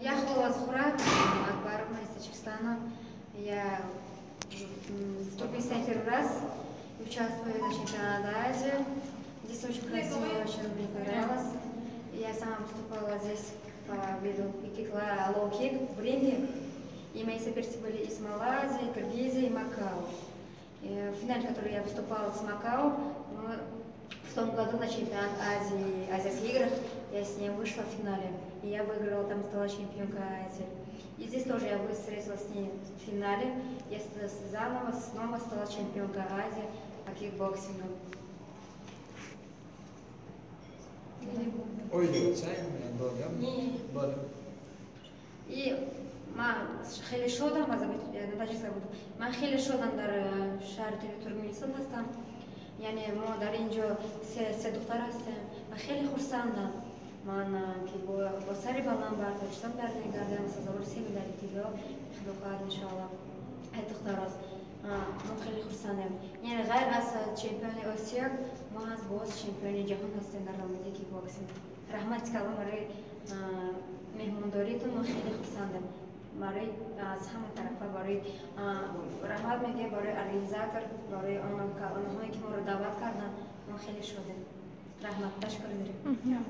Я Зухра, Акбарова из Таджикистана. Я м, 151 раз участвую на чемпионате Азии. Здесь очень красиво, очень мне понравилось. Я сама выступала здесь по виду кикла лоу-кик в ринге. И мои соперники были из Малайзии, Киргизии и Макао. И в финале, который я выступала с Макао, том году на чемпионат Азии, Азиатских играх, я с ней вышла в финале. И я выиграла, там стала чемпионкой Азии. И здесь тоже я встретилась с ней в финале. Я заново снова стала чемпионкой Азии по кикбоксингу. Böyle. И ман хеле шодам базабит на таджикском буду. Ман хеле шодам дар э, шаҳри Туркменистон ҳастам. Яъне мо дар инҷо се се духтар ҳастем. Ман хеле хурсандам. Ман э, ки бо бо сари баланд бартоштам дар мегардам сазовори се медали тилло худохоҳад иншоаллоҳ. Ай духтарос. мо хеле хурсандем. Яъне ғайр аз чемпиони Осиё мо ҳаз боз чемпиони ҷаҳон ҳастем дар рамади кикбоксинг. Раҳмати калом барои э, меҳмондоритон мо хеле хурсандем. برای از همه طرفه برای رحمت میگه برای اریزاتر برای آنها که آنهایی که ما رو دعوت کردن ما خیلی شده رحمت تشکر داریم.